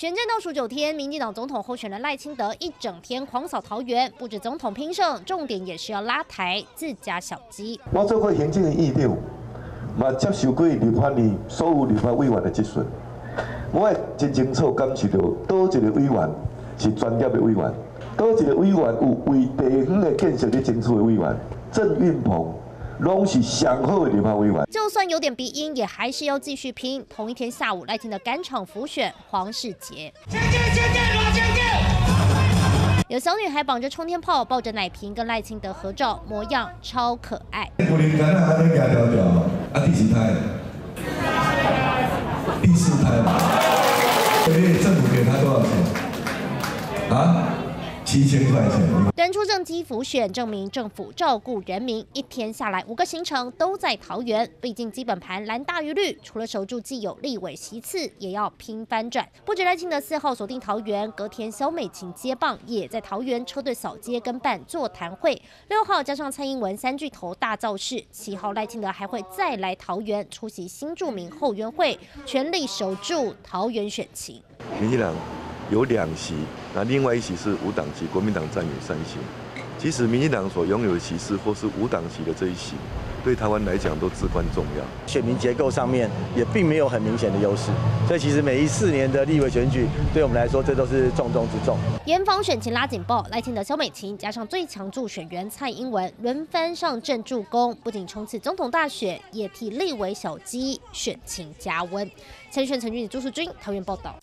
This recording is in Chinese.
选战倒数九天，民进党总统候选人赖清德一整天狂扫桃园，不止总统拼胜，重点也是要拉台自家小鸡。我做过行政的议长，嘛接受过立法院所有立法委员的质询，我也真清楚感受到，多一个委员是专业的委员，多一个委员有为地方的建设咧争取的委员，郑运鹏。拢是上好的立法委员。就算有点鼻音，也还是要继续拼。同一天下午，赖清德赶场浮选黄世杰。有小女孩绑着冲天炮，抱着奶瓶跟赖清德合照，模样超可爱。第四胎，政府给他多少钱？啊？七千块钱。端出政绩浮选，证明政府照顾人民。一天下来，五个行程都在桃园。毕竟基本盘蓝大于绿，除了守住既有立委席次，也要拼翻转。不止赖清德四号锁定桃园，隔天萧美琴接棒，也在桃园车队扫街跟办座谈会。六号加上蔡英文三巨头大造势，七号赖清德还会再来桃园出席新著名后援会，全力守住桃园选情。民进党。有两席，那另外一席是无党籍，国民党占有三席。其实民进党所拥有的席次，或是无党籍的这一席，对台湾来讲都至关重要。选民结构上面也并没有很明显的优势，所以其实每一四年的立委选举，对我们来说这都是重中之重。严防选情拉警报，赖清德、萧美琴加上最强助选员蔡英文轮番上阵助攻，不仅冲刺总统大选，也替立委小鸡选情加温。参选陈俊、朱淑君桃园报道。